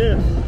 too.